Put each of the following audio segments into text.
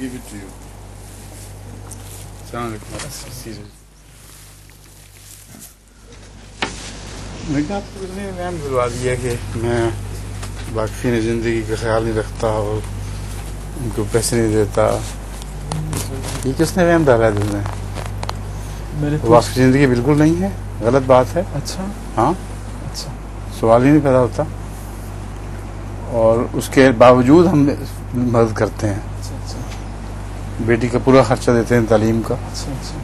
give it to you. Sound like that's serious. मैं कहा तो उसने वहम दिलवा दिया कि मैं बाकी ने ज़िंदगी का ख्याल नहीं रखता और उनको पैसे नहीं देता। ये किसने वहम डाला है? दिल में मेरे ज़िंदगी बिल्कुल नहीं है। गलत बात है। अच्छा। हाँ? अच्छा। सवाल ही नहीं पैदा होता। और उसके बावजूद हम मदद करते हैं। बेटी का पूरा खर्चा देते हैं तालीम का अच्छा अच्छा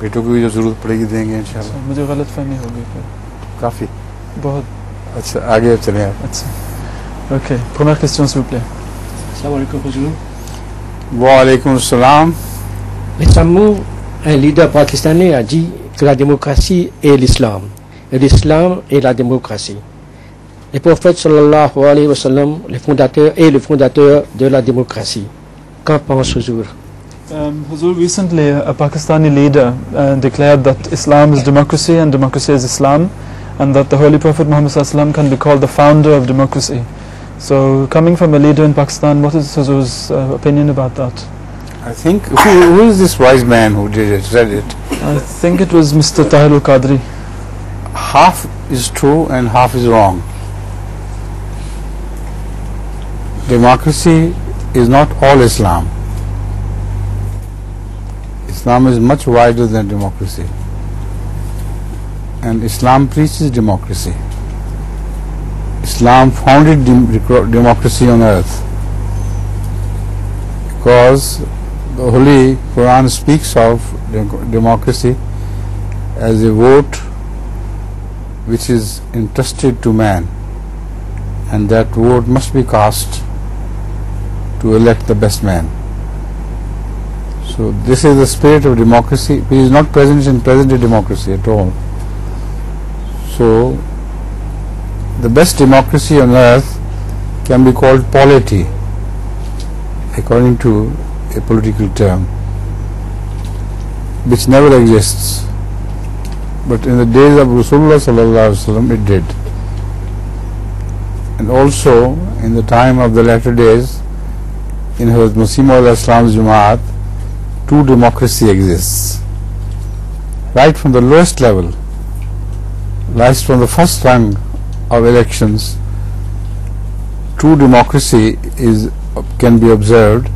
बेटों को भी जो जरूरत पड़ेगी देंगे इंशाल्लाह अच्छा मुझे गलत फहमी हो गई फिर काफ़ी बहुत अच्छा आगे चले आप अच्छा ok première question s'il vous plaît Salam alaikum, Huzur. वालेकुम सलाम Récemment, un leader pakistanais a dit que la démocratie est l'islam. Et l'islam est la démocratie. Le prophète sallallahu alayhi wa sallam, le fondateur est le fondateur de la démocratie. Qu'en pense Huzur Um, Huzur, recently a Pakistani leader uh, declared that Islam is democracy and democracy is Islam, and that the Holy Prophet Muhammad can be called the founder of democracy. So, coming from a leader in Pakistan, what is Huzur's uh, opinion about that? I think who, who is this wise man who did it said it I think it was Mr. Tahir al-Qadri. half is true and half is wrong democracy is not all Islam Islam is much wider than democracy. And Islam preaches democracy. Islam founded dem- democracy on earth. Because the Holy Quran speaks of dem- democracy as a vote which is entrusted to man. And that vote must be cast to elect the best man. So this is the spirit of democracy. Which is not present in present day democracy at all. So the best democracy on earth can be called polity according to a political term which never exists. But in the days of Rasulullah it did. And also in the time of the latter days in Hazrat Masih Maud Islam's Jamaat true democracy exists right from the lowest level right from the first rung of elections true democracy is can be observed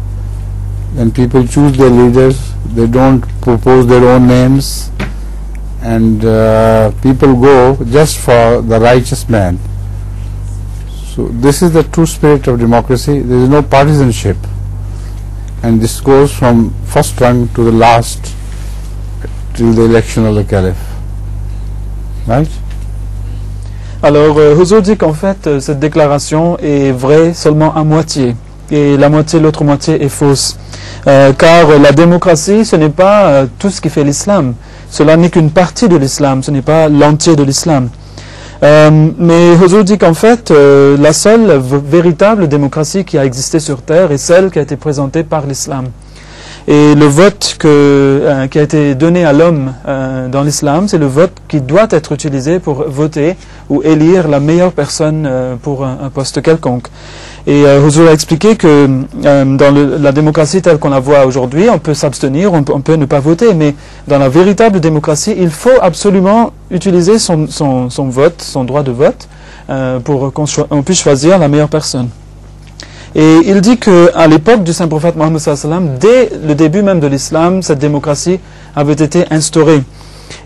when people choose their leaders they don't propose their own names and uh, people go just for the righteous man. So this is the true spirit of democracy. There is no partisanship, and this goes from first rung to the last till the election of the caliph. Right? Alors, euh, Huzur dit qu'en fait, euh, cette déclaration est vraie seulement à moitié, et la moitié, l'autre moitié est fausse. Euh, car la démocratie, ce n'est pas euh, tout ce qui fait l'islam. Cela n'est qu'une partie de l'islam, ce n'est pas l'entier de l'islam. Euh, mais Huzur dit qu'en fait, euh, la seule véritable démocratie qui a existé sur Terre est celle qui a été présentée par l'islam. Et le vote euh, qui a été donné à l'homme dans l'islam, c'est le vote qui doit être utilisé pour voter ou élire la meilleure personne pour un, poste quelconque. Et Huzur a expliqué que dans la démocratie telle qu'on la voit aujourd'hui, on peut s'abstenir, on peut ne pas voter, mais dans la véritable démocratie, il faut absolument utiliser son, vote, son droit de vote, euh, pour qu'on puisse choisir la meilleure personne. Et il dit qu'à l'époque du saint prophète Mohammed dès le début même de l'islam, cette démocratie avait été instaurée.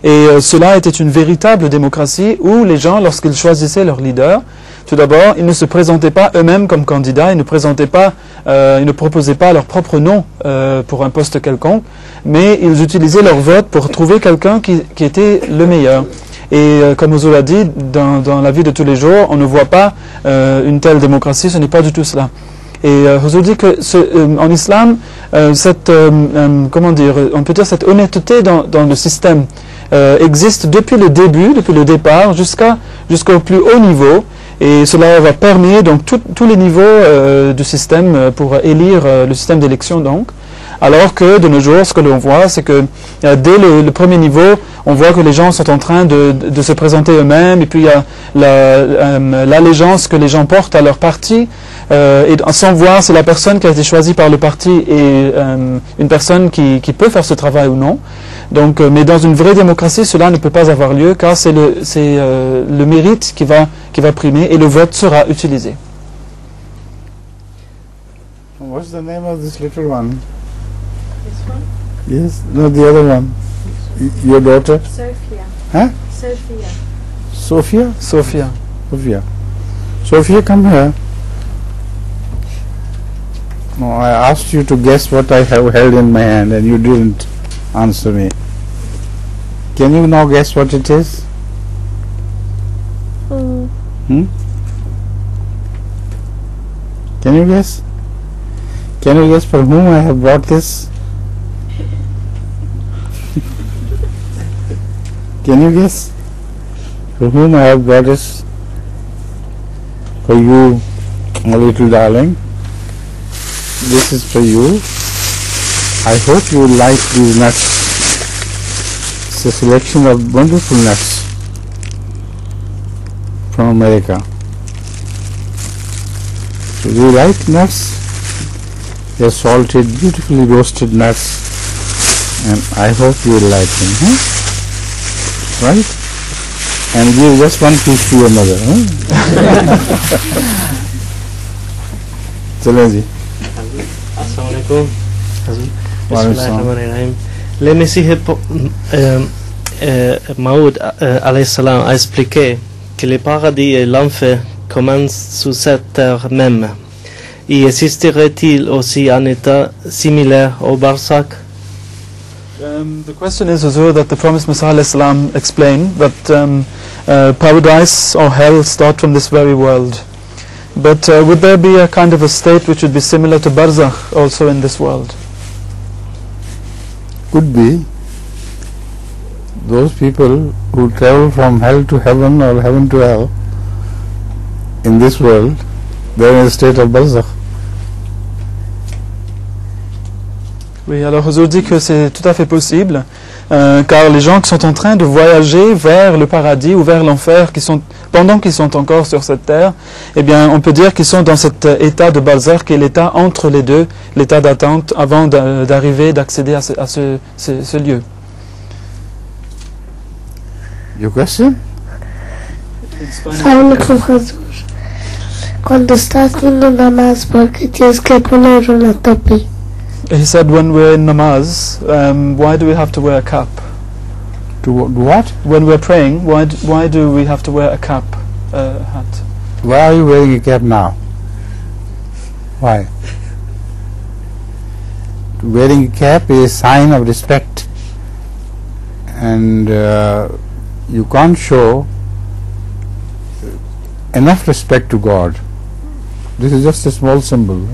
Et euh, cela était une véritable démocratie où les gens, lorsqu'ils choisissaient leur leader, tout d'abord, ils ne se présentaient pas eux-mêmes comme candidats, ils ne présentaient pas, euh, ils ne proposaient pas leur propre nom euh, pour un poste quelconque, mais ils utilisaient leur vote pour trouver quelqu'un qui, était le meilleur. Et comme Ozo l'a dit, dans, la vie de tous les jours, on ne voit pas une telle démocratie, ce n'est pas du tout cela. Et euh, dit que en islam, cette, comment dire, on peut dire cette honnêteté dans le système euh, existe depuis le début, depuis le départ, jusqu'à jusqu'au plus haut niveau. Et cela va permettre donc tous les niveaux euh, du système euh, pour élire euh, le système d'élection donc. Alors que de nos jours, ce que l'on voit, c'est que dès le, premier niveau, on voit que les gens sont en train de, se présenter eux-mêmes, et puis il y a la- l'allégeance que les gens portent à leur parti, euh, et sans voir si la personne qui a été choisie par le parti est une personne qui, qui peut faire ce travail ou non. Donc, euh, mais dans une vraie démocratie, cela ne peut pas avoir lieu, car c'est le, c'est, euh, le mérite qui va, qui va primer, et le vote sera utilisé. What's the name of this little one? This one? Yes, no, the other one. Your daughter, Sophia. Huh? Sophia. Sophia? Sophia. Sophia. Sophia, come here. No, I asked you to guess what I have held in my hand and you didn't answer me. Can you now guess what it is? Hmm? Can you guess? Can you guess for whom I have brought this? Can you guess? For whom I have brought this? For you, my little darling. This is for you. I hope you will like these nuts. It's a selection of wonderful nuts from America. So do you like nuts? They're salted, beautifully roasted nuts. And I hope you will like them. Huh? Right? And give just one piece to your mother. Huh? चलो जी Assalamualaikum. Waalaikumsalam. Bismillahirrahmanirrahim. Le Messie po- euh, euh, Maoud euh, salam a expliqué que le paradis et l'enfer commencent sous cette terre même. Y existerait-il aussi un état similaire au Barzakh Um, the question is, Huzur, that the Promised Messiah alayhi salam explained that um, uh, paradise or hell start from this very world. But uh, would there be a kind of a state which would be similar to Barzakh also in this world? Could be those people who travel from hell to heaven or heaven to hell in this world, they're in a state of barzakh. Oui, alors Huzur dit que c'est tout à fait possible, euh, car les gens qui sont en train de voyager vers le paradis ou vers l'enfer, qui sont pendant qu'ils sont encore sur cette terre, eh bien, on peut dire qu'ils sont dans cet euh, état de Balzar, qui est l'état entre les deux, l'état d'attente avant d'a- d'arriver, d'accéder à ce, à ce- ce- ce lieu. Your que? He said, when we're in namaz, um, why do we have to wear a cap? To wh- what? When we're praying, why, d- why do we have to wear a cap, uh, hat? Why are you wearing a cap now? Why? Wearing a cap is a sign of respect, and uh, you can't show enough respect to God. This is just a small symbol.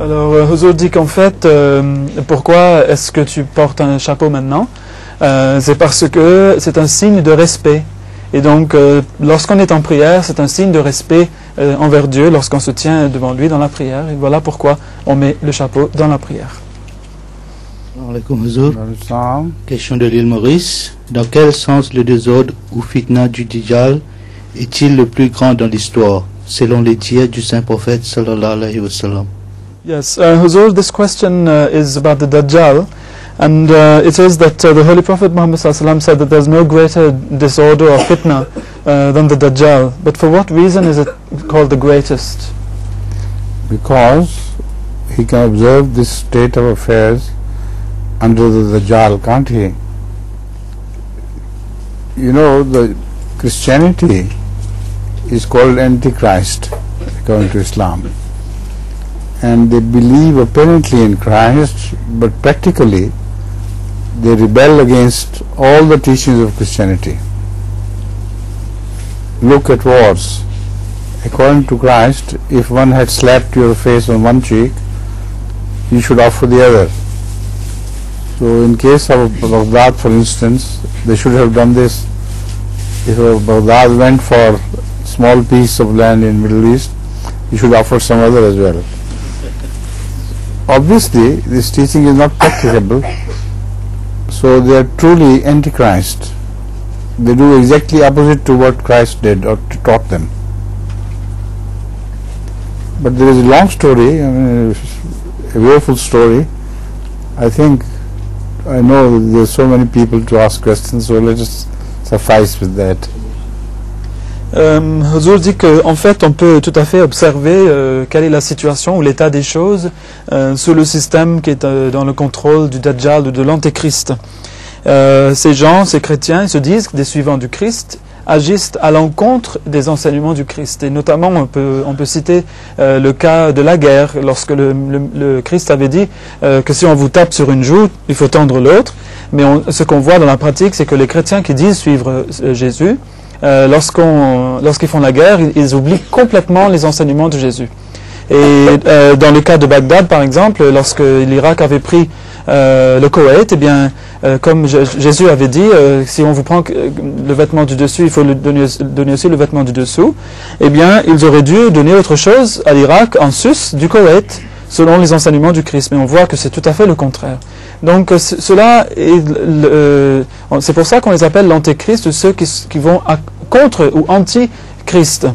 Alors, euh, Huzur dit qu'en fait, euh, pourquoi est-ce que tu portes un chapeau maintenant? Euh, C'est parce que c'est un signe de respect. Et donc, euh, lorsqu'on est en prière, c'est un signe de respect euh, envers Dieu lorsqu'on se tient devant lui dans la prière. Et voilà pourquoi on met le chapeau dans la prière. Question de l'île Maurice. Dans quel sens le désordre ou fitna du Dajjal est-il le plus grand dans l'histoire, selon les dires du saint prophète sallallahu alayhi wa sallam? Yes, uh, Huzur, this question uh, is about the Dajjal. And uh, says that uh, the Holy Prophet Muhammad said that there's no greater disorder or fitna uh, than the Dajjal. But for what reason is it called the greatest? because he can observe this state of affairs under the Dajjal, can't he? You know, the Christianity is called Antichrist according to Islam. And they believe apparently in Christ, but practically they rebel against all the teachings of Christianity. Look at wars according to Christ, if one had slapped your face on one cheek, you should offer the other. So, in case of Baghdad, for instance, they should have done this. if Baghdad went for small piece of land in Middle East, you should offer some other as well. Obviously, this teaching is not practicable, so they are truly antichrist. They do exactly opposite to what Christ did or taught them. But there is a long story, I mean, a woeful story. I think I know there are so many people to ask questions, so let us suffice with that. Euh, Huzur dit qu'en fait, on peut tout à fait observer euh, quelle est la situation ou l'état des choses euh, sous le système qui est euh, dans le contrôle du Dajjal ou de l'Antéchrist. Euh, ces gens, ces chrétiens, ils se disent que des suivants du Christ agissent à l'encontre des enseignements du Christ. Et notamment, on peut, on peut citer euh, le cas de la guerre, lorsque le, le- le Christ avait dit que si on vous tape sur une joue, il faut tendre l'autre. Mais on- ce qu'on voit dans la pratique, c'est que les chrétiens qui disent suivre Jésus, euh, lorsqu'ils font la guerre, ils, oublient complètement les enseignements de Jésus. Et euh, dans le cas de Bagdad, par exemple, lorsque l'Irak avait pris euh, le Koweït, eh bien, comme Jésus avait dit, si on vous prend le vêtement du dessus, il faut le donner, donner aussi le vêtement du dessous. Eh bien, ils auraient dû donner autre chose à l'Irak en sus du Koweït, selon les enseignements du Christ. Mais on voit que c'est tout à fait le contraire. Donc, euh, cela euh, c'est pour ça qu'on les appelle l'antéchrist, ceux qui, qui vont à- contre ou anti-Christ.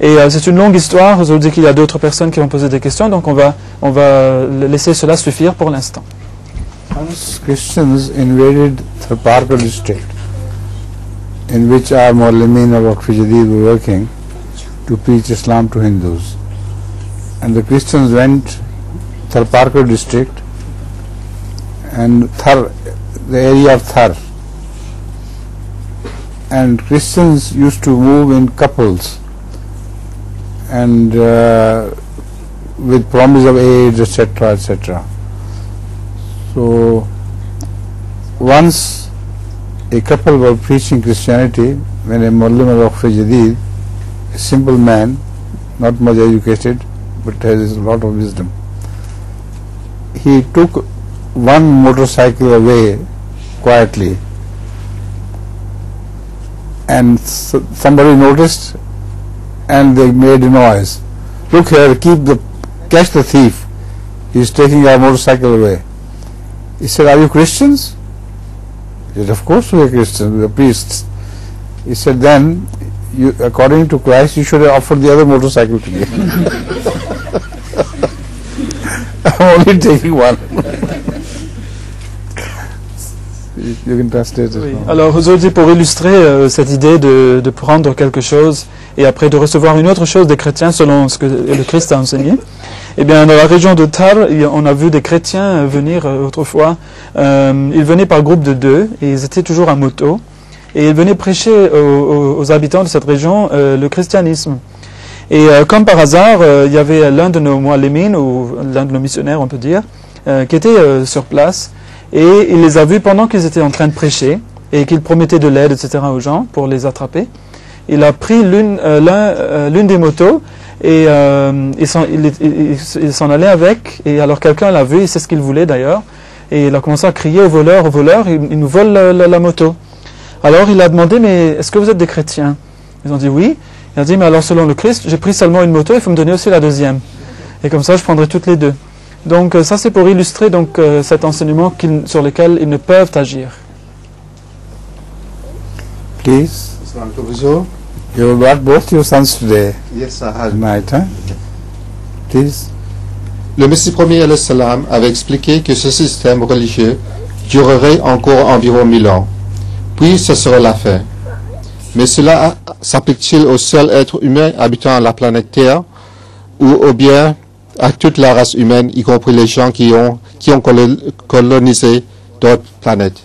Et euh, c'est une longue histoire. Je vous dis qu'il y a d'autres personnes qui vont poser des questions, donc on va, on va laisser cela suffire pour l'instant. Once Christians invaded Tharparkar district, in which our Maulimin of Waqf Jadid were working to preach Islam to Hindus. And the Christians went Tharparkar district and Thar, the area of Thar. And Christians used to move in couples and uh, with promise of aid, etc., etc. So once a couple were preaching Christianity when a Muslim of Jadid, a simple man, not much educated, but has a lot of wisdom, he took one motorcycle away quietly and s- somebody noticed and they made a noise. Look here, keep the, catch the thief. He's taking our motorcycle away. He said, Are you Christians? He said, Of course we are Christians, we are priests. He said, Then, you, according to Christ, you should have offered the other motorcycle to me. I'm only taking one. you can translate it. Oui. Alors, pour illustrer euh, cette idée de, de prendre quelque chose et après de recevoir une autre chose des chrétiens selon ce que le Christ a enseigné, eh bien, dans la région de Tar, on a vu des chrétiens euh, venir euh, autrefois. Ils venaient par groupe de deux et ils étaient toujours à moto. Et ils venaient prêcher aux, habitants de cette région le christianisme. Et comme par hasard, il y avait l'un de nos muallimines, ou l'un de nos missionnaires, on peut dire, qui était sur place. Et il les a vus pendant qu'ils étaient en train de prêcher et qu'ils promettaient de l'aide, etc. aux gens pour les attraper. Il a pris l'une euh, euh, l'une des motos et euh, il s'en allait avec. Et alors quelqu'un l'a vu, il sait ce qu'il voulait d'ailleurs. Et il a commencé à crier au voleur, au voleur, il, nous vole la, la- la moto. Alors il a demandé, mais est-ce que vous êtes des chrétiens? Ils ont dit oui. Il a dit, mais alors selon le Christ, j'ai pris seulement une moto, il faut me donner aussi la deuxième. Et comme ça, je prendrai toutes les deux. Donc euh, ça, c'est pour illustrer donc euh, cet enseignement sur lequel ils ne peuvent agir. Please, you brought both your sons today Yes, I had. night, huh? Please. Le Messie premier salam avait expliqué que ce système religieux durerait encore environ mille ans. Puis ce serait la fin. Mais cela s'applique-t-il aux seuls êtres humains habitant la planète Terre ou au bien à toute la race humaine, y compris les gens qui ont, qui ont colonisé d'autres planètes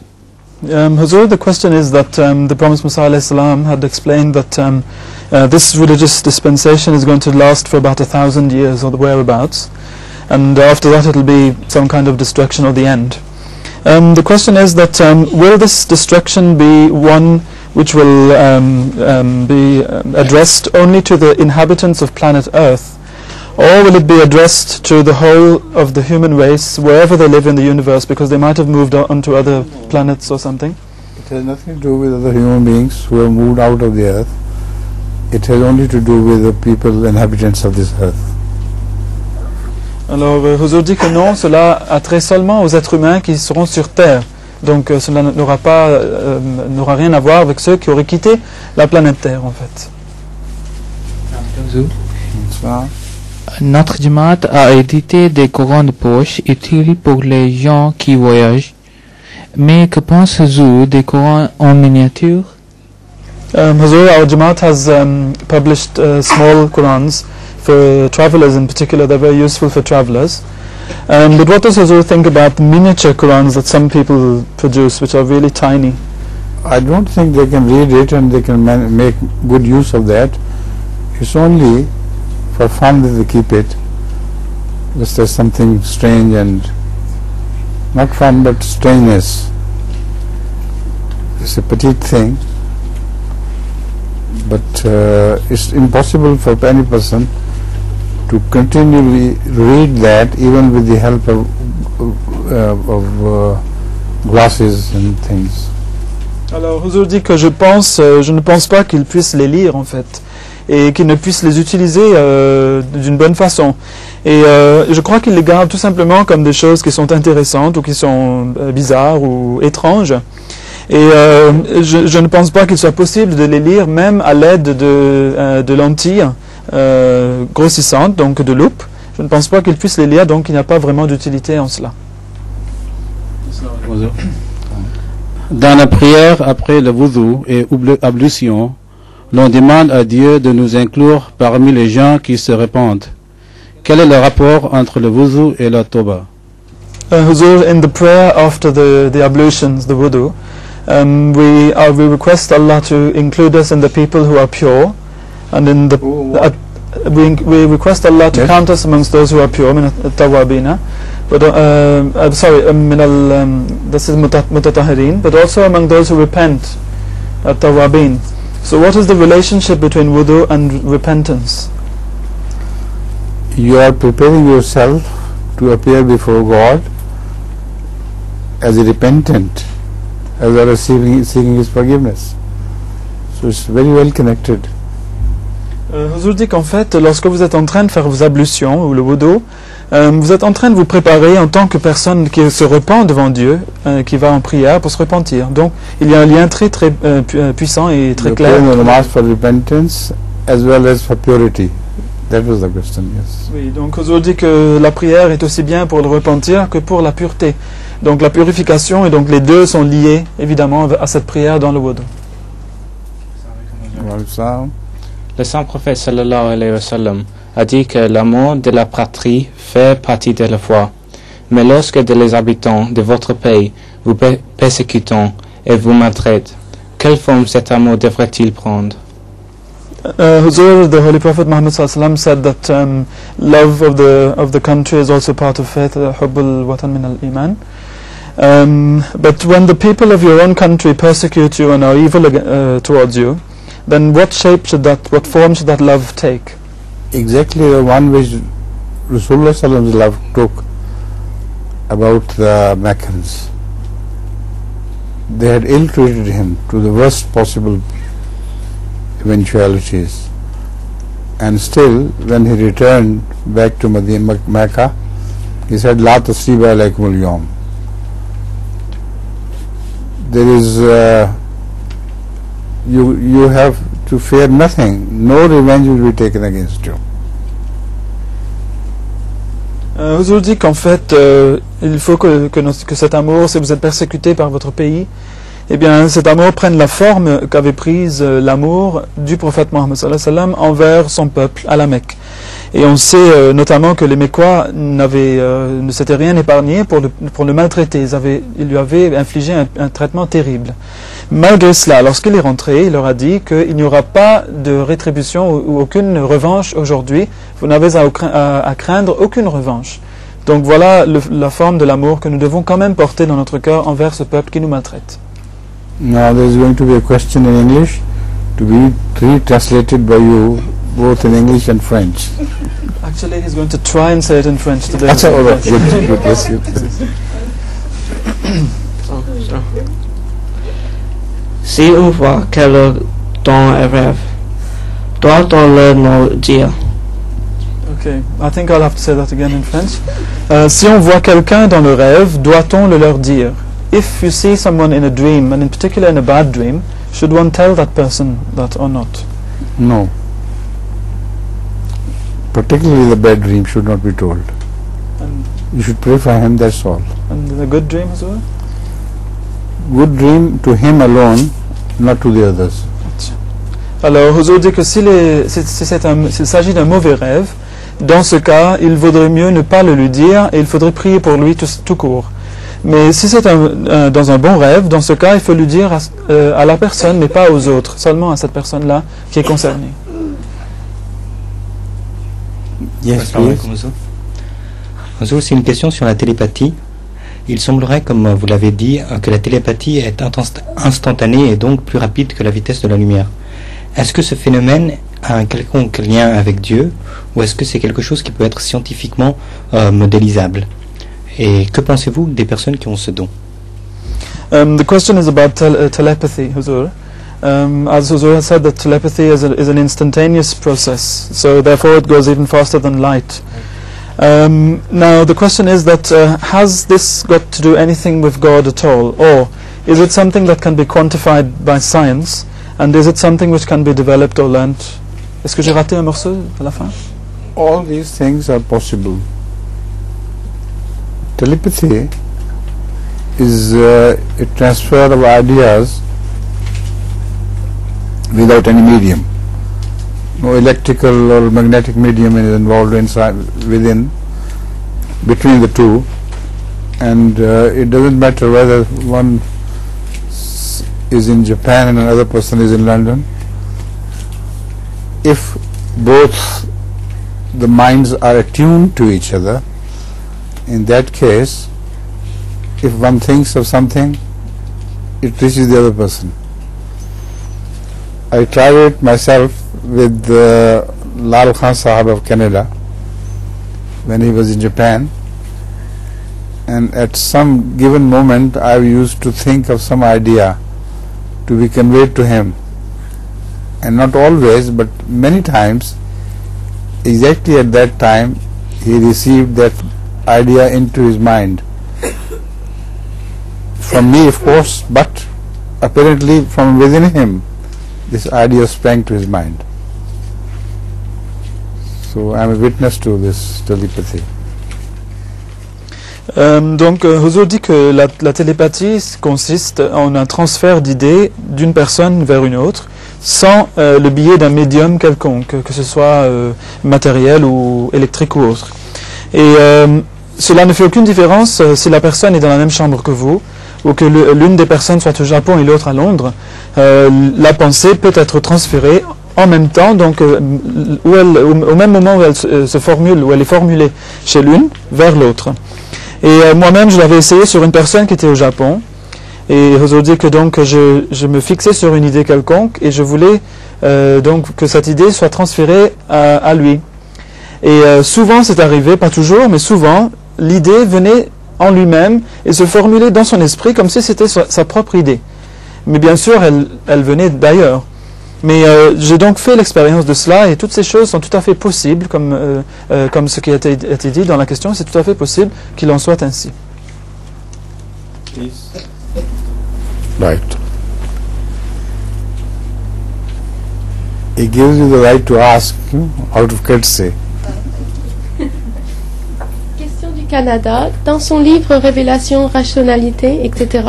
Um, Hazur, the question is that um, the alayhi salam had explained that um, uh, this religious dispensation is going to last for about a thousand years or the whereabouts, and after that it'll be some kind of destruction or the end. Um, the question is that um, will this destruction be one which will um, um, be addressed only to the inhabitants of planet Earth, or will it be addressed to the whole of the human race wherever they live in the universe because they might have moved on to other planets or something? It has nothing to do with other human beings who have moved out of the earth. It has only to do with the people, inhabitants of this earth. Alors, euh, Huzur dit que non, cela a trait seulement aux êtres humains qui seront sur Terre. Donc, euh, cela n'aura pas, euh, n'aura rien à voir avec ceux qui auraient quitté la planète Terre, en fait. So, Notre Jamaat a édité des Corans de poche utiles pour les gens qui voyagent. Mais que pense-vous des Corans en miniature Um, Huzur, our Jamaat has um, published uh, small Qurans for travelers in particular. They're very useful for travelers. Um, but what does Huzur think about the miniature Qurans that some people produce, which are really tiny? I don't think they can read it and they can man- make good use of that. It's only for fun they keep it. Just as something strange and not fun but strangeness. It's a petite thing, but uh, it's impossible for any person to continually read that even with the help of, uh, of uh, glasses and things. Alors, Huzur dit que je pense, euh, je ne pense pas qu'il puisse les lire en fait, et qu'il ne puisse les utiliser euh, d'une bonne façon. Et euh, je crois qu'il les garde tout simplement comme des choses qui sont intéressantes ou qui sont euh, bizarres ou étranges. Et je, ne pense pas qu'il soit possible de les lire même à l'aide de, de lentilles grossissantes, donc de loupes. Je ne pense pas qu'il puisse les lire, donc il n'y a pas vraiment d'utilité en cela. Dans la prière après le wudu et ablution, l'on demande à Dieu de nous inclure parmi les gens qui se répandent. Quel est le rapport entre le wudu et la toba? Uh, huzur, in the prayer after the, the ablutions, the wudu, um, we, uh, we request Allah to include us in the people who are pure, and in the, uh, we, we request Allah to count us amongst those who are pure, min tawabina, but uh, uh sorry, um, min al, um, this is mutatahirin, but also among those who repent, at tawabin. So what is the relationship between wudu and repentance? you are preparing yourself to appear before God as a repentant, as well as seeking His forgiveness. So it's very well connected. Euh, Huzur dit qu'en fait, lorsque vous êtes en train de faire vos ablutions ou le wudu, euh, vous êtes en train de vous préparer en tant que personne qui se repent devant Dieu, euh, qui va en prière pour se repentir. Donc, il y a un lien très très euh, pu- euh, puissant et très clair. pray in the Mass for repentance as well as for purity. That was the question, yes. Oui, donc Huzur dit que la prière est aussi bien pour le repentir que pour la pureté. Donc la purification et donc les deux sont liés évidemment à cette prière dans le wudu. Le saint prophète sallallahu alayhi wa sallam a dit que l'amour de la patrie fait partie de la foi. Mais lorsque les habitants de votre pays vous per- persécutons et vous maltraitent, quelle forme cet amour devrait-il prendre? Uh, Huzur, the Holy Prophet Muhammad wasallam said that um, love of the of the country is also part of faith, uh, hubbul watan min al iman. Um, but when the people of your own country persecute you and are evil uh, towards you, then what shape should that, what form should that love take? exactly the one which Rasulullah Sallallahu Alaihi Wasallam's love took about the Meccans. They had ill-treated him to the worst possible eventualities. And still, when he returned back to Medina, Mecca, he said, La tasriba alaykum al-yawm. There is, uh, you, you have to fear nothing. No revenge will be taken against you. Euh, Huzur dit qu'en fait, euh, il faut que, que, que cet amour, si vous êtes persécuté par votre pays, eh bien, cet amour prenne la forme qu'avait prise euh, l'amour du prophète Mohammed envers son peuple à la Mecque. Et on sait euh, notamment que les Mécois ne s'étaient rien épargné pour le, pour le maltraiter. Ils, avaient, ils lui avaient infligé un, un traitement terrible. Malgré cela, lorsqu'il est rentré, il leur a dit qu'il n'y aura pas de rétribution ou, ou aucune revanche aujourd'hui. Vous n'avez à, à- à craindre aucune revanche. Donc voilà le- la forme de l'amour que nous devons quand même porter dans notre cœur envers ce peuple qui nous maltraite. Now there is going to be a question in English to be retranslated by you both in English and French. Actually, he's going to try and say it in French today. That's all right. Good, good, yes, yes. Si on voit quelqu'un dans un rêve, doit-on le nous dire Okay, I think I'll have to say that again in French. Euh, si on voit quelqu'un dans le rêve, doit-on le leur dire If you see someone in a dream, and in particular in a bad dream, should one tell that person that or not No. Particularly the bad dream should not be told. And, You should pray for him, that's all. and the good dream as well Good dream to him alone, not to the others. Alors, Huzur dit que s'il s'agit d'un mauvais rêve, dans ce cas, il vaudrait mieux ne pas le lui dire et il faudrait prier pour lui tout, tout court. Mais si c'est un- un- dans un bon rêve, dans ce cas, il faut le dire à, euh, à la personne, mais pas aux autres, seulement à cette personne-là qui est concernée. Yes, c'est une question sur la télépathie. Il semblerait, comme vous l'avez dit, que la télépathie est instantanée et donc plus rapide que la vitesse de la lumière. Est-ce que ce phénomène a un quelconque lien avec Dieu ou est-ce que c'est quelque chose qui peut être scientifiquement euh, modélisable? Et que pensez-vous des personnes qui ont ce don? Um, the question is about tel- uh, telepathy, Huzur. Um, as Huzur said, that telepathy is, a, is an instantaneous process, so therefore it goes even faster than light. Um, now, the question is that uh, has this got to do anything with God at all, or is it something that can be quantified by science, and is it something which can be developed or learnt? Est-ce que j'ai raté un morceau à la fin? All these things are possible. Telepathy is uh, a transfer of ideas without any medium. No electrical or magnetic medium is involved inside within between the two, and uh, it doesn't matter whether one is in Japan and another person is in London. If both the minds are attuned to each other, in that case, if one thinks of something, it reaches the other person. I tried it myself with uh, Lal Khan Sahab of Canada when he was in Japan. And at some given moment, I used to think of some idea to be conveyed to him. And not always, but many times, exactly at that time, he received that idea into his mind. From me, of course, but apparently from within him, this idea sprang to his mind. So I a witness to this telepathy. Euh, donc, euh, Huzur dit que la, télépathie consiste en un transfert d'idées d'une personne vers une autre, sans euh, le biais d'un médium quelconque, que ce soit matériel ou électrique ou autre. Et cela ne fait aucune différence si la personne est dans la même chambre que vous, ou que l'une des personnes soit au Japon et l'autre à Londres. La pensée peut être transférée en même temps, donc euh, au, même moment où elle se, euh, se formule, où elle est formulée chez l'une, vers l'autre. Et euh, moi-même, je l'avais essayé sur une personne qui était au Japon. Et Hozo dit que donc je, me fixais sur une idée quelconque et je voulais donc que cette idée soit transférée à, lui. Et souvent, c'est arrivé, pas toujours, mais souvent, l'idée venait en lui-même et se formulait dans son esprit comme si c'était sa, propre idée. Mais bien sûr, elle venait d'ailleurs. Mais euh, j'ai donc fait l'expérience de cela et toutes ces choses sont tout à fait possibles, comme, euh, euh, comme ce qui a été, été dit dans la question, c'est tout à fait possible qu'il en soit ainsi. Right. He gives you the right to ask know, out of courtesy. Canada. Dans son livre Révélation, rationalité, etc.,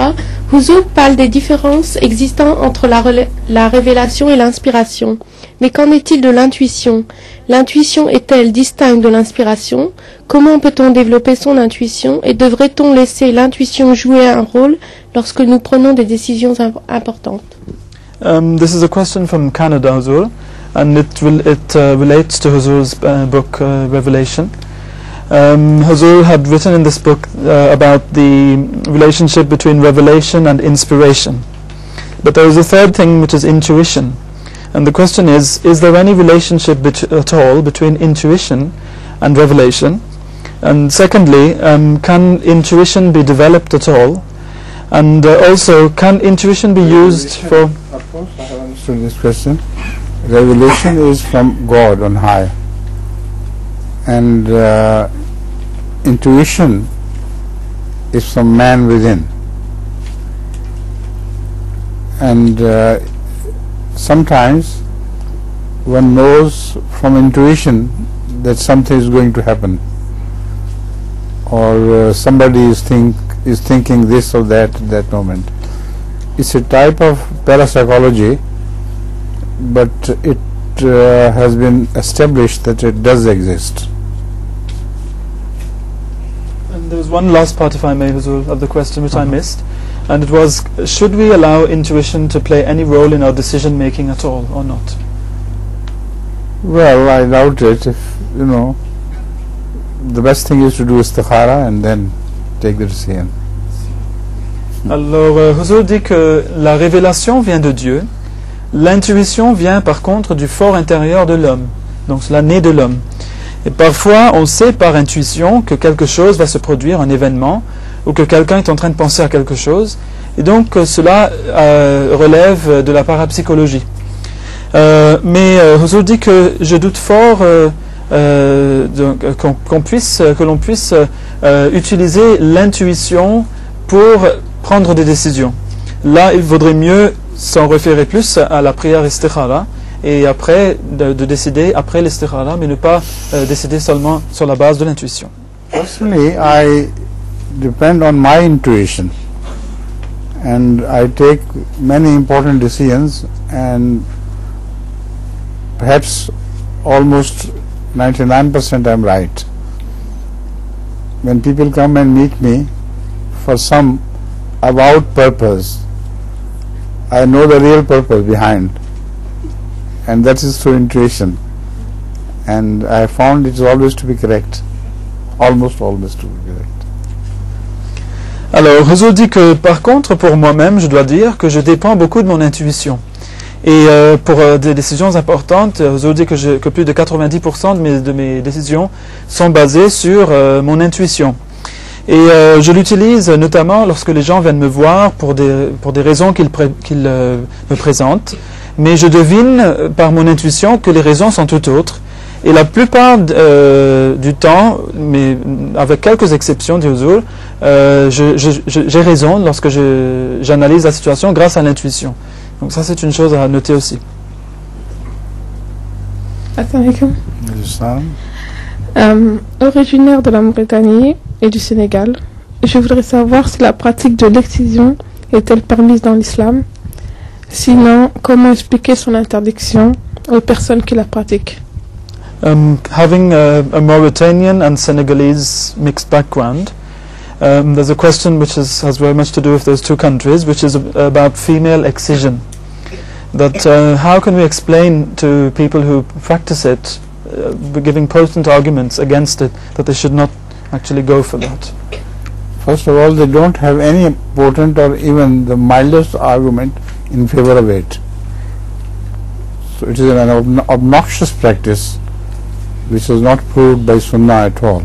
Huzur parle des différences existant entre la, la révélation et l'inspiration. Mais qu'en est-il de l'intuition? L'intuition est-elle distincte de l'inspiration? Comment peut-on développer son intuition Et devrait-on laisser l'intuition jouer un rôle lorsque nous prenons des décisions imp- importantes? Um, this is a question from Canada, and it, will, it uh, relates to uh, book, uh, Revelation. Um, Huzur had written in this book uh, about the relationship between revelation and inspiration. But there is a third thing, which is intuition. And the question is, is there any relationship bet- at all between intuition and revelation? And secondly, um, can intuition be developed at all? And uh, also, can intuition be used for? Of course, I have understood this question. Revelation is from God on high, and uh, intuition is from man within. And uh, sometimes one knows from intuition that something is going to happen, or uh, somebody is think is thinking this or that at that moment. It's a type of parapsychology, but it uh, has been established that it does exist. And there was one last part, if I may, Huzur, of the question which I missed, and it was: Should we allow intuition to play any role in our decision making at all, or not? Well, I doubt it. If you know, the best thing is to do istikhara and then take the decision. Alors, euh, Huzur dit que la révélation vient de Dieu, l'intuition vient par contre du fort intérieur de l'homme, donc cela naît de l'homme. Et parfois, on sait par intuition que quelque chose va se produire, un événement, ou que quelqu'un est en train de penser à quelque chose, et donc euh, cela euh, relève de la parapsychologie. Euh, mais euh, Huzur dit que je doute fort qu'on puisse, que l'on puisse utiliser l'intuition pour prendre des décisions. Là, il vaudrait mieux s'en référer plus à la prière istikhara et après de, de décider après l'istikhara, mais ne pas euh, décider seulement sur la base de l'intuition. Personally, I depend on my intuition, and I take many important decisions, and perhaps almost 99% I'm right. When people come and meet me for some about purpose, I know the real purpose behind, and that is through intuition. And I found it always to be correct, almost always to be correct. Alors, Huzur dit que par contre, pour moi-même, je dois dire que je dépends beaucoup de mon intuition. Et euh, pour euh, des décisions importantes, Huzur dit que, plus de 90% de mes, décisions sont basées sur euh, mon intuition. Et je l'utilise notamment lorsque les gens viennent me voir pour des, pour des raisons qu'ils me présentent. Mais je devine euh, par mon intuition que les raisons sont tout autres. Et la plupart euh, du temps, mais avec quelques exceptions, euh, je- je- je- j'ai raison lorsque j'analyse la situation grâce à l'intuition. Donc ça, c'est une chose à noter aussi. Assalamu alaikum. Islam. Euh, originaire de la Mauritanie et du Sénégal, je voudrais savoir si la pratique de l'excision est-elle permise dans l'islam? Sinon, comment expliquer son interdiction aux personnes qui la pratiquent Um, having a, a Mauritanian and Senegalese mixed background, um, there's a question which is, has very much to do with those two countries, which is ab- about female excision. That uh, how can we explain to people who practice it, uh, giving potent arguments against it, that they should not actually go for that? First of all, they don't have any potent or even the mildest argument in favor of it. So it is an obno- obnoxious practice which is not proved by Sunnah at all.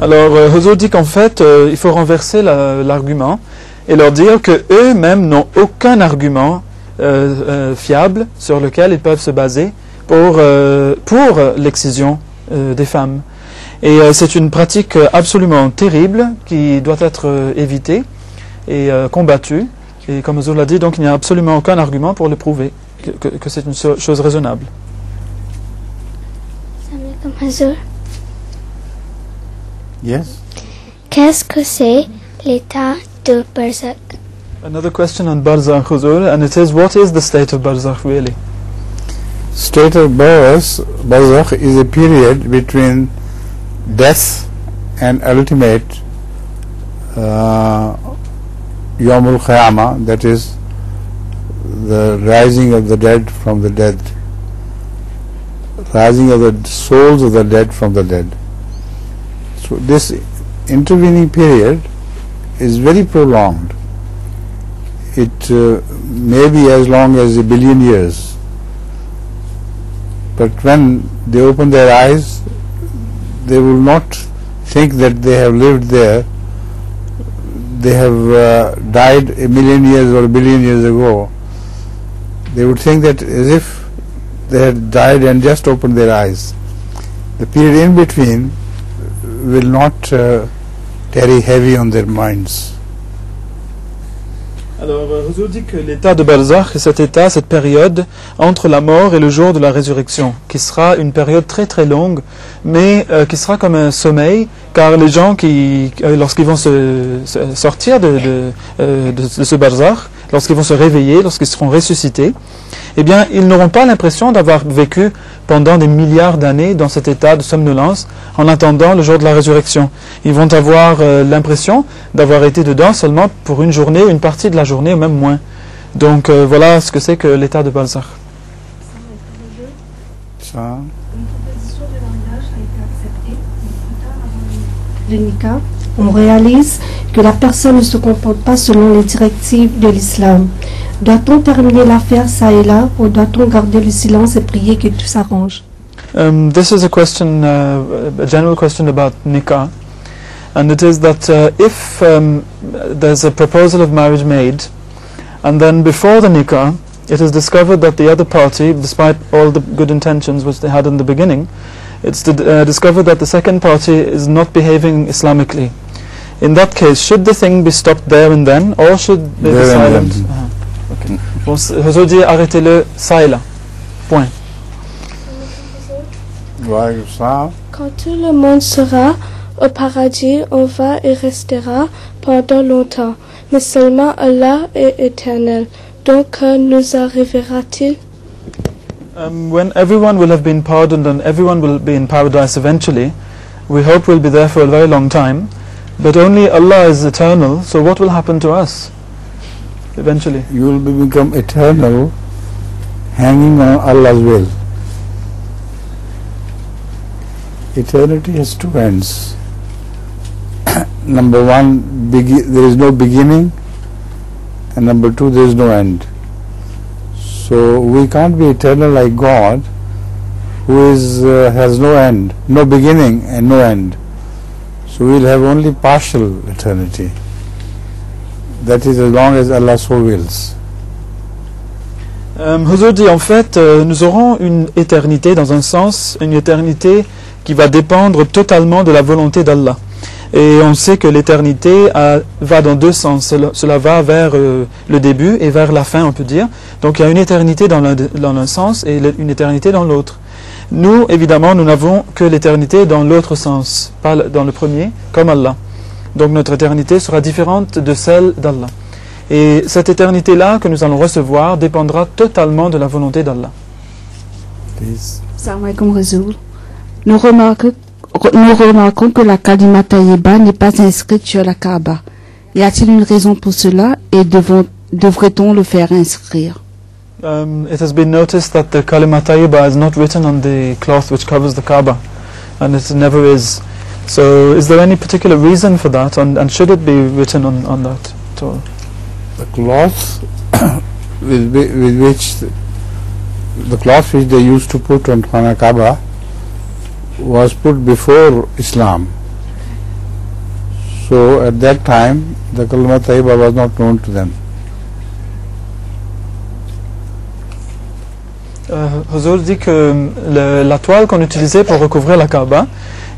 Alors, euh, dit qu'en fait, euh, il faut renverser la- l'argument et leur dire que eux-mêmes n'ont aucun argument euh, euh, fiable sur lequel ils peuvent se baser pour, pour l'excision des femmes. Et c'est une pratique absolument terrible qui doit être évitée et euh, combattue. Et comme Huzur l'a dit, donc il n'y a absolument aucun argument pour le prouver, que, que- que c'est une so- chose raisonnable. Yes? Qu'est-ce que c'est l'état de Barzakh? Another question on Barzakh Huzur, and it is, what is the state of Barzakh really? State of Barzakh Barzakh is a period between death and ultimate uh, Yawmul Qiyamah, that is the rising of the dead from the dead, rising of the souls of the dead from the dead. So this intervening period is very prolonged. It uh, may be as long as a billion years. But when they open their eyes, they will not think that they have lived there they have uh, died a million years or a billion years ago, they would think that as if they had died and just opened their eyes. The period in between will not uh, carry heavy on their minds. Alors, euh, Huzur dit que l'état de Barzakh cet état, cette période entre la mort et le jour de la résurrection, qui sera une période très très longue, mais euh, qui sera comme un sommeil, car les gens qui, euh, lorsqu'ils vont se, sortir de ce Barzakh, lorsqu'ils vont se réveiller, lorsqu'ils seront ressuscités, eh bien, ils n'auront pas l'impression d'avoir vécu pendant des milliards d'années dans cet état de somnolence en attendant le jour de la résurrection. Ils vont avoir euh, l'impression d'avoir été dedans seulement pour une journée, une partie de la journée ou même moins. Donc euh, voilà ce que c'est que l'état de Balzac. Ça, le Nika, on réalise que la personne ne se comporte pas selon les directives de l'islam. Doit-on terminer l'affaire ça et là ou doit-on garder le silence et prier que tout s'arrange Um, this is a question, uh, a general question about nikah, and it is that uh, if um, there's a proposal of marriage made, and then before the nikah, it is discovered that the other party, despite all the good intentions which they had in the beginning, it's uh, discovered that the second party is not behaving Islamically. In that case, should the thing be stopped there and then, or should they be There and silent? then. Ah, ok. Bon, c- dit arrêtez-le ça et là. Point. Ouais, ça, Quand tout le monde sera au paradis, on va et restera pendant longtemps. Mais seulement Allah est éternel. Donc, que nous arrivera-t-il Um, when everyone will have been pardoned and everyone will be in paradise eventually, we hope we'll be there for a very long time. But only Allah is eternal, so what will happen to us eventually? you will be become eternal, hanging on Allah's will. Eternity has two ends. number one, there is no beginning, and number two, there is no end. So we can't be eternal like God, who is uh, has no end, no beginning and no end. So we'll have only partial eternity. That is as long as Allah so wills. Euh, dit en fait, euh, nous aurons une éternité dans un sens, une éternité qui va dépendre totalement de la volonté d'Allah. Et on sait que l'éternité va dans deux sens. Cela, va vers euh, le début et vers la fin, on peut dire. Donc il y a une éternité dans l'un, sens et une éternité dans l'autre. Nous, évidemment, nous n'avons que l'éternité dans l'autre sens, pas dans le premier, comme Allah. Donc notre éternité sera différente de celle d'Allah. Et cette éternité-là que nous allons recevoir dépendra totalement de la volonté d'Allah. Nous remarquons, nous remarquons que la kalima tayyiba n'est pas inscrite sur la Kaaba. Y a-t-il une raison pour cela et devrait-on le faire inscrire? Um, it has been noticed that the kalima tayyiba is not written on the cloth which covers the Kaaba, and it never is. So, is there any particular reason for that, and, and should it be written on, on that at all? the cloth with, with which the, the cloth which they used to put on Khana Kaaba was put before Islam. So at that time the Kalma Tayyiba was not known to them. Euh, dit que le- la toile qu'on utilisait pour recouvrir la Kaaba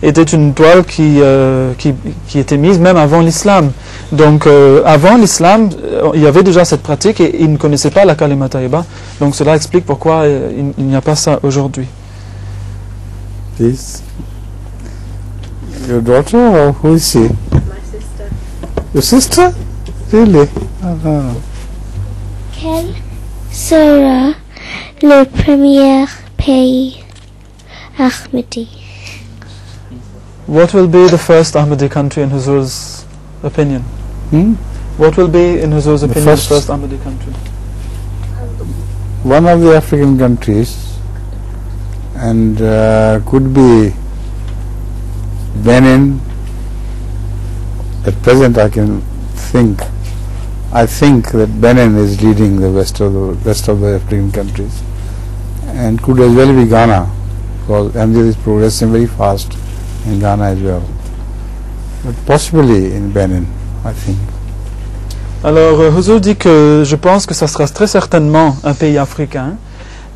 était une toile qui, euh, qui, qui était mise même avant l'islam. Donc euh, avant l'islam, euh, il y avait déjà cette pratique et ils ne connaissaient pas la kalima tayyiba. Donc cela explique pourquoi euh, il, il n'y a pas ça aujourd'hui. Please. Your daughter or who is she? My sister. Your sister? Really? Sera le premier pays Ahmadi What will be the first Ahmadi country in Huzur's opinion? Hmm? What will be in Huzur's The opinion first- the first Ahmadi country? One of the African countries and uh, could be Benin. At present, I can think. I think that Benin is leading the rest of the rest of the African countries, and could as well be Ghana, because MJ is progressing very fast in Ghana as well. But possibly in Benin, I think. Alors, euh, Huzur dit que je pense que ça sera très certainement un pays africain,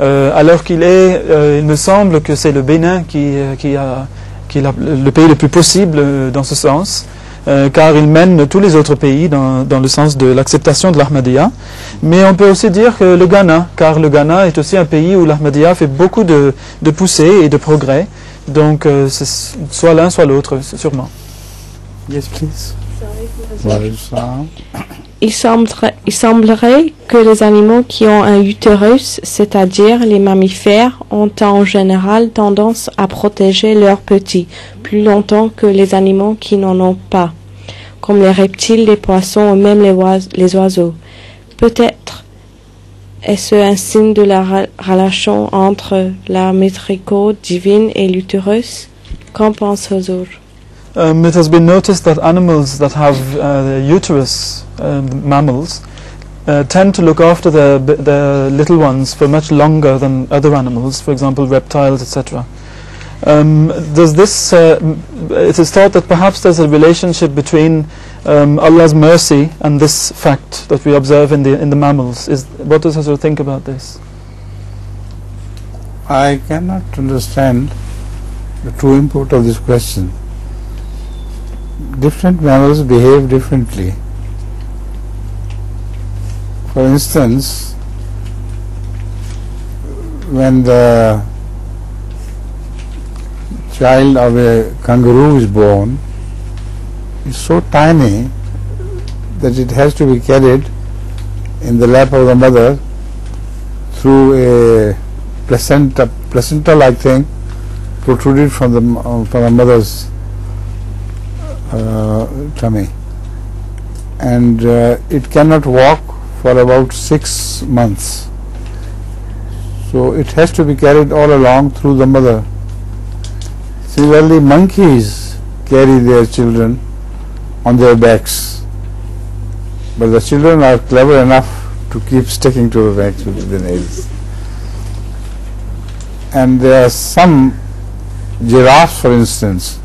euh, alors qu'il est, euh, il me semble que c'est le Bénin qui, euh, qui, a, qui le pays le plus possible euh, dans ce sens, euh, car il mène tous les autres pays dans, dans le sens de l'acceptation de l'Ahmadiyya. Mais on peut aussi dire que le Ghana, car le Ghana est aussi un pays où l'Ahmadiyya fait beaucoup de, de poussées et de progrès. Donc, euh, soit l'un, soit l'autre, sûrement. Yes, please. Il semblerait, il semblerait que les animaux qui ont un utérus, c'est-à-dire les mammifères, ont en général tendance à protéger leurs petits plus longtemps que les animaux qui n'en ont pas, comme les reptiles, les poissons ou même les, oise- les oiseaux. Peut-être est-ce un signe de la relation entre la métricode divine et l'utérus? Qu'en pense Huzur? Um, it has been noticed that animals that have uh, uterus, um, mammals, uh, tend to look after their, their little ones for much longer than other animals, for example, reptiles, etc. Um, does this, uh, it is thought that perhaps there's a relationship between um, Allah's mercy and this fact that we observe in the, in the mammals. Is, what does Hazrat think about this? I cannot understand the true import of this question. Different mammals behave differently. For instance, when the child of a kangaroo is born, is so tiny that it has to be carried in the lap of the mother through a placenta, placenta-like thing protruded from the from the mother's uh, tummy, and uh, it cannot walk for about six months. So it has to be carried all along through the mother. Similarly, monkeys carry their children on their backs, but the children are clever enough to keep sticking to the backs with the nails and there are some giraffes, for instance,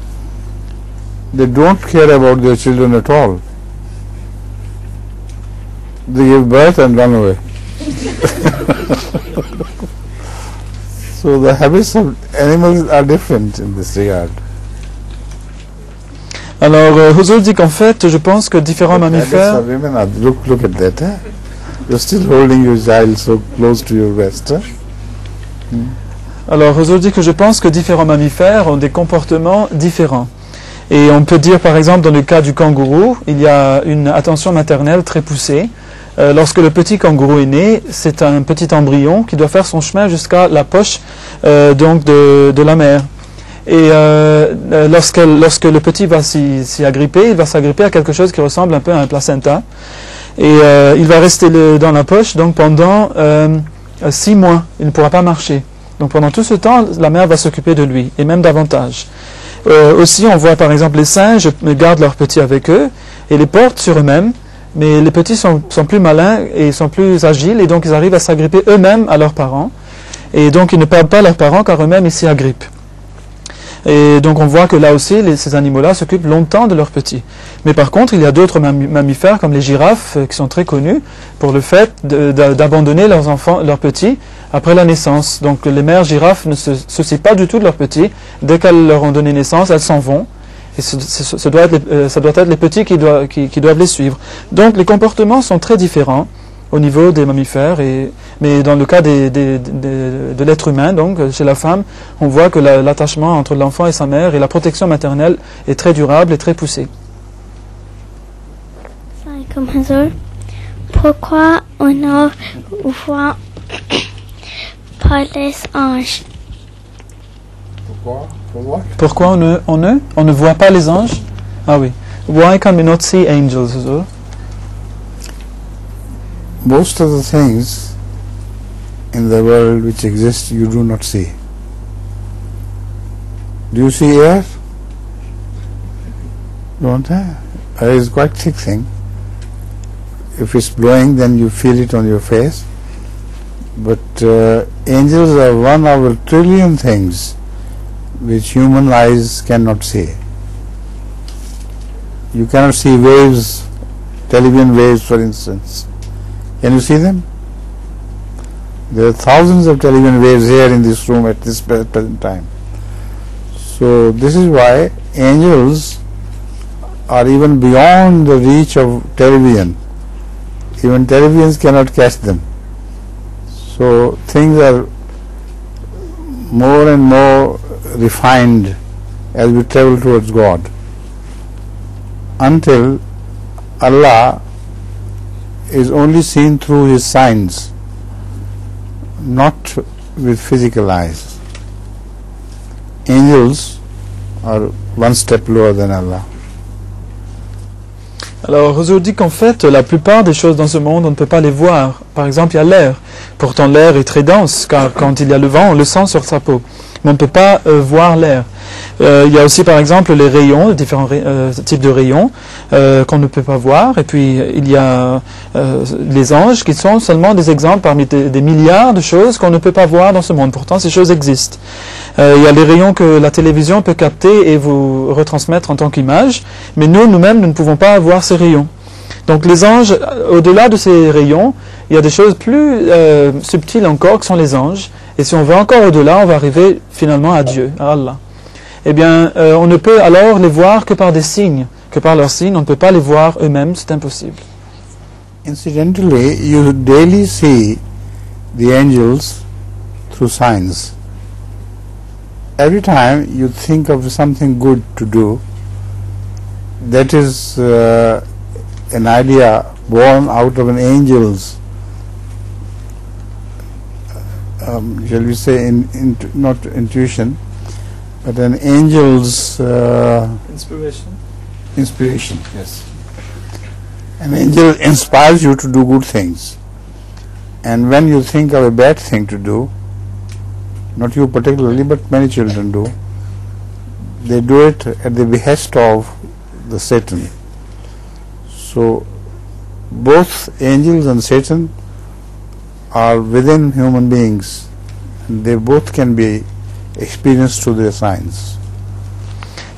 they don't care about their children at all. They give birth and run away. so the habits of animals are different in this regard. Alors, euh, Huzur dit qu'en fait, je pense que différents Habits mammifères... of women are, look, look at that. Huh? You're still holding your child so close to your breast. Huh? Alors, Rousseau dit que je pense que différents mammifères ont des comportements différents. Et on peut dire, par exemple, dans le cas du kangourou, il y a une attention maternelle très poussée. Euh, lorsque le petit kangourou est né, c'est un petit embryon qui doit faire son chemin jusqu'à la poche euh, donc de, la mère. Et euh, lorsque le petit va s'y agripper, il va s'agripper à quelque chose qui ressemble un peu à un placenta. Et il va rester dans la poche donc pendant six mois. Il ne pourra pas marcher. Donc pendant tout ce temps, la mère va s'occuper de lui, et même davantage. Aussi, on voit par exemple les singes gardent leurs petits avec eux et les portent sur eux-mêmes, mais les petits sont, plus malins et sont plus agiles, et donc ils arrivent à s'agripper eux-mêmes à leurs parents. Et donc ils ne perdent pas leurs parents car eux-mêmes ils s'y agrippent. Et donc on voit que là aussi, ces animaux-là s'occupent longtemps de leurs petits. Mais par contre, il y a d'autres mammi- mammifères comme les girafes euh, qui sont très connus pour le fait d'abandonner leurs enfants, leurs petits après la naissance. Donc les mères girafes ne se soucient pas du tout de leurs petits. Dès qu'elles leur ont donné naissance, elles s'en vont. Et euh, ça doit être les petits qui, doivent- les suivre. Donc les comportements sont très différents au niveau des mammifères, mais dans le cas de l'être humain, donc chez la femme, on voit que la- l'attachement entre l'enfant et sa mère et la protection maternelle est très durable et très poussée. Pourquoi on voit pas les anges? Pourquoi? On ne, on ne, on ne voit pas les anges Ah oui. Why can we not see angels, Hazur most of the things in the world which exist you do not see. Do you see air? Don't I? Air is quite thick thing. If it's blowing, then you feel it on your face. But uh, angels are one of a trillion things which human eyes cannot see. You cannot see waves television waves, for instance. Can you see them? There are thousands of television waves here in this room at this present time. So this is why angels are even beyond the reach of television. Even televisions cannot catch them. So things are more and more refined as we travel towards God until Allah is only seen through His signs, not with physical eyes. Angels are one step lower than Allah. Alors, Huzur dit qu'en fait, la plupart des choses dans ce monde, on ne peut pas les voir. Par exemple, il y a l'air. Pourtant, l'air est très dense, car quand il y a le vent, on le sent sur sa peau. Mais on ne peut pas euh, voir l'air. Euh, il y a aussi, par exemple, les rayons, les différents euh, types de rayons qu'on ne peut pas voir. Et puis, il y a les anges qui sont seulement des exemples parmi des milliards de choses qu'on ne peut pas voir dans ce monde. Pourtant, ces choses existent. Euh, il y a les rayons que la télévision peut capter et vous retransmettre en tant qu'image, mais nous, nous-mêmes, nous ne pouvons pas voir ces rayons. Donc les anges, euh, au-delà de ces rayons, il y a des choses plus euh, subtiles encore que sont les anges. Et si on va encore au-delà, on va arriver finalement à Dieu, à Allah. Eh bien, on ne peut alors les voir que par des signes, que par leurs signes, on ne peut pas les voir eux-mêmes, c'est impossible. Incidentally, you daily see the angels through signs. Every time you think of something good to do, that is uh, an idea born out of an angel's, um, shall we say, in, in, not intuition, but an angel's uh, Inspiration. inspiration. Yes. An angel inspires you to do good things. And when you think of a bad thing to do, not you particularly, but many children do, they do it at the behest of the Satan. So both angels and Satan are within human beings. They both can be experienced through their signs.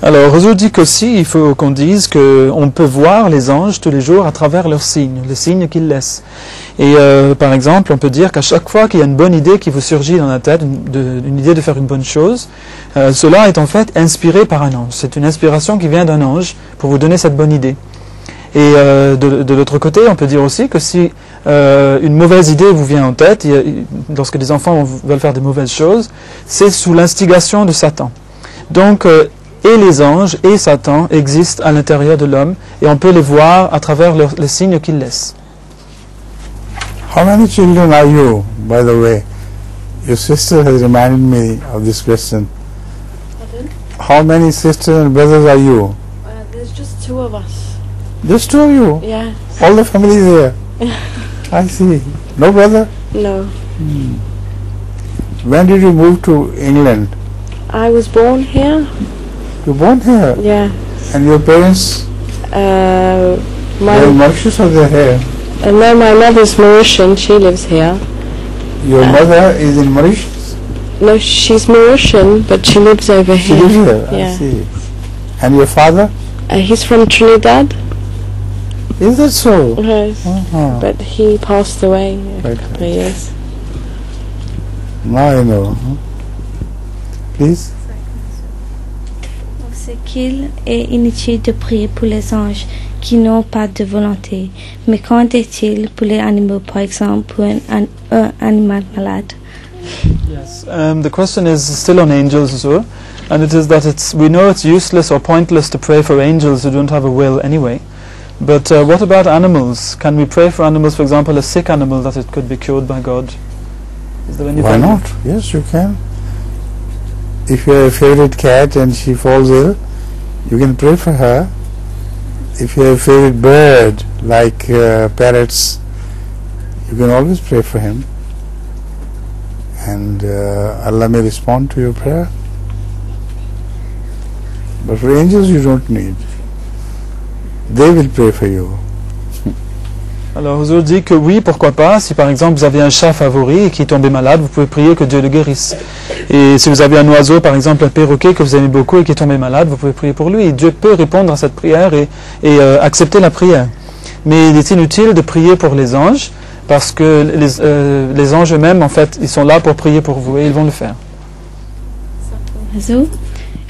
Alors, dit qu'aussi, il faut qu'on dise qu'on peut voir les anges tous les jours à travers leurs signes, les signes qu'ils laissent. Et euh, par exemple, on peut dire qu'à chaque fois qu'il y a une bonne idée qui vous surgit dans la tête, une, idée de faire une bonne chose, euh, cela est en fait inspiré par un ange. C'est une inspiration qui vient d'un ange pour vous donner cette bonne idée. Et euh, de, l'autre côté, on peut dire aussi que si euh, une mauvaise idée vous vient en tête, il lorsque des enfants veulent faire des mauvaises choses, c'est sous l'instigation de Satan. Donc, euh, et les anges et Satan existent à l'intérieur de l'homme et on peut les voir à travers les signes qu'ils laissent. How many children are you, by the way? Your sister has reminded me of this question. How many sisters and brothers are you? Uh, there's just two of us. Just two of you? Yeah. All the family is here? I see. No brother? No. When did you move to England? I was born here. You born here? Yeah. And your parents? Uh, They're my Mauritius or they're here? uh, no, my mother's Mauritian. She lives here. Your Uh, mother is in Mauritius? No, she's Mauritian, but she lives over She here. lives here? I Yeah. see. And your father? Uh, he's from Trinidad. Is that so? Yes. Uh-huh. But he passed away a Right. couple of years. Now I know. Please? Ce qu'il est inutile de prier pour les anges qui n'ont pas de volonté. Mais qu'en est-il pour les animaux, par exemple, pour un, an- un animal malade Yes. Um, the question is still on angels, Zur, and it is that it's we know it's useless or pointless to pray for angels who don't have a will anyway. But uh, what about animals? Can we pray for animals, for example, a sick animal that it could be cured by God? Is there any Why value? not? Yes, you can. If you have a favorite cat and she falls ill, you can pray for her. If you have a favorite bird, like uh, parrots, you can always pray for him. And uh, Allah may respond to your prayer. But for angels, you don't need. They will pray for you. Alors, Huzur dit que oui, pourquoi pas. Si par exemple vous avez un chat favori qui est tombé malade, vous pouvez prier que Dieu le guérisse. Et si vous avez un oiseau, par exemple un perroquet que vous aimez beaucoup et qui est tombé malade, vous pouvez prier pour lui. Et Dieu peut répondre à cette prière et, et, euh, accepter la prière. Mais il est inutile de prier pour les anges parce que les, euh, les anges eux-mêmes, en fait, ils sont là pour prier pour vous et ils vont le faire.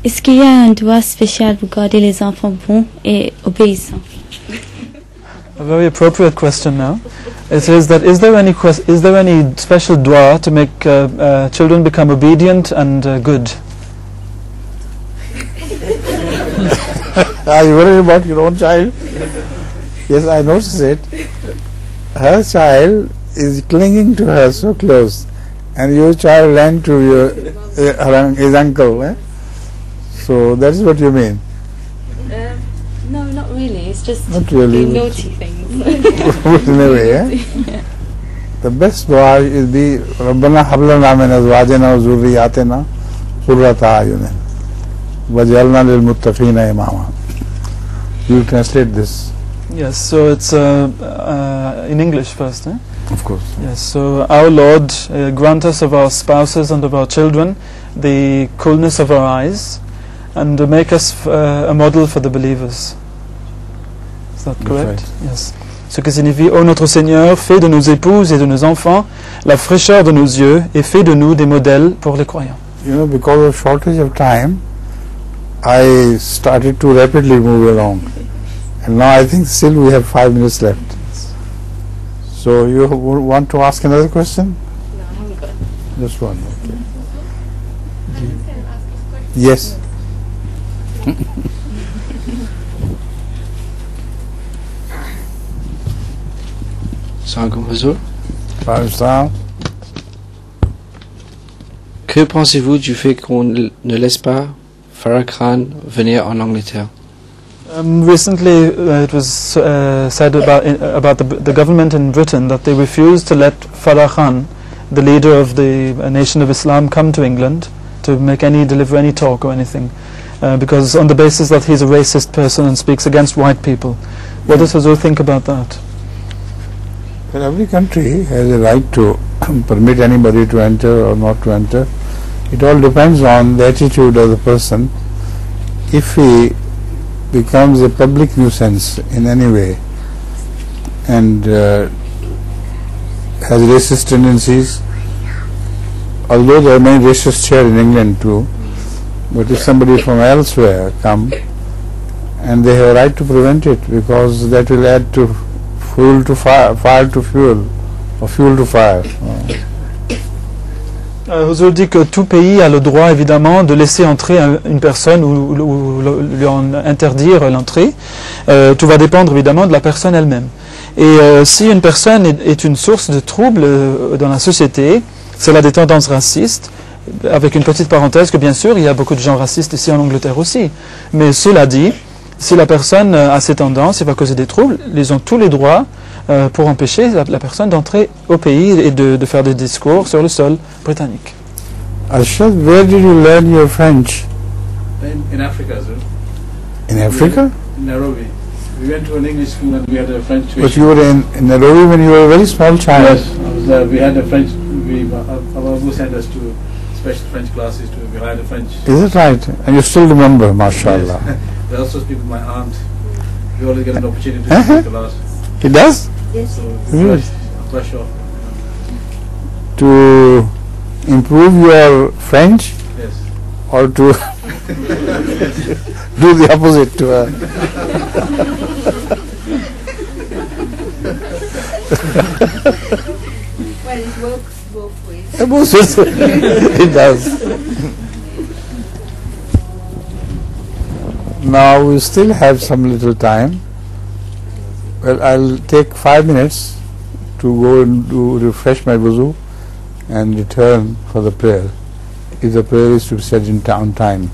Est-ce qu'il y a un droit spécial pour garder les enfants bons et obéissants? A very appropriate question now. It says that is there any is there any special dua to make uh, uh, children become obedient and uh, good? Are you worried about your own child? Yes, I noticed it. Her child is clinging to her so close, and your child ran to your her, his uncle. Eh? So that is what you mean Um, no, not really. It's just Not really, the but- naughty things. In a way, eh? Yeah. The best dua is the ربنا هب لنا من أزواجنا وذرياتنا قرة أعين وجعلنا للمتقين إماما. You translate this, Yes. So it's uh, uh, in English first. Eh? of course. Yes. So our Lord uh, grant us of our spouses and of our children the coolness of our eyes, and uh, make us f- uh, a model for the believers. Is that correct? right. Yes. Ce qui signifie, ô notre Seigneur, fais de nos épouses et de nos enfants la fraîcheur de nos yeux et fais de nous des modèles pour les croyants. You know, because of shortage of time, I started to rapidly move along. And now I think still we have five minutes left. So you w- want to ask another question? No. Just one. Okay. Yes. Huzur. Pakistan. Que pensez-vous du fait qu'on ne laisse pas Farah Khan venir en Angleterre Um, recently, uh, it was uh, said about in, about the, the government in Britain that they refused to let Farah Khan, the leader of the uh, Nation of Islam, come to England to make any deliver any talk or anything, uh, because on the basis that he's a racist person and speaks against white people. What does Hazur think about that? Well, every country has a right to permit anybody to enter or not to enter. It all depends on the attitude of the person. If he becomes a public nuisance in any way and uh, has racist tendencies, although there are many racists here in England too, but if somebody from elsewhere come and they have a right to prevent it because that will add to fuel to fire, fire to fuel, or fuel to fire. Uh, Euh, dit que tout pays a le droit évidemment de laisser entrer un- une personne ou, ou- lui interdire l'entrée. Euh, tout va dépendre évidemment de la personne elle-même. Et euh, si une personne est, une source de troubles dans la société, cela a des tendances racistes, avec une petite parenthèse que bien sûr il y a beaucoup de gens racistes ici en Angleterre aussi. Mais cela dit, si la personne euh, a ces tendances et va causer des troubles, ils ont tous les droits euh, pour empêcher la, la personne d'entrer au pays et de, de faire des discours sur le sol britannique. Arshad, where did you learn your French? In, in Africa, sir. In Africa? In Nairobi. We went to an English school and we had a French tuition. But you were in, in Nairobi when you were a very small child. Yes, I was there. We had a French. We, uh, our Abu sent us to special French classes to we had a French. Is it right? And you still remember, mashallah. Yes. I also speak with my aunt. We always get an opportunity to Uh-huh. speak a lot. He does? So Really? fresh, fresh off. To improve your French Yes. or to do the opposite to her? Well, it works both ways. Both ways. it does. Now we still have some little time. Well, I'll take five minutes to go and do refresh my wuzu and return for the prayer. If the prayer is to be said in town time.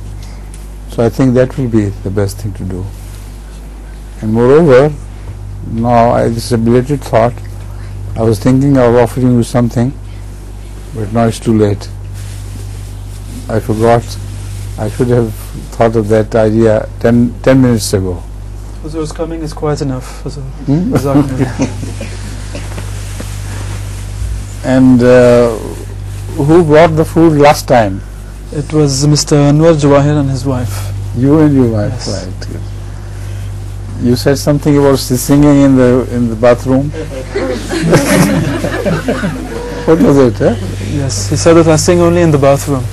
So I think that will be the best thing to do. And moreover, now I, this is a belated thought. I was thinking of offering you something, but now it's too late. I forgot. I should have thought of that idea 10, 10 minutes ago. Huzur's coming is quite enough. Hmm? And uh, who brought the food last time? It was Mr. Anwar Jawahir and his wife. You and your wife, Yes. right? You said something about singing in the in the bathroom. what was it? Huh? Yes, he said that I sing only in the bathroom.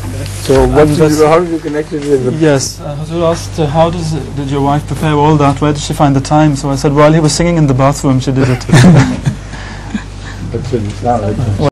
So what And did you, how did you connect it with the Yes, uh, Hazur asked, uh, how does did your wife prepare all that? Where did she find the time? So I said, while he was singing in the bathroom, she did it. That's in Islam, right?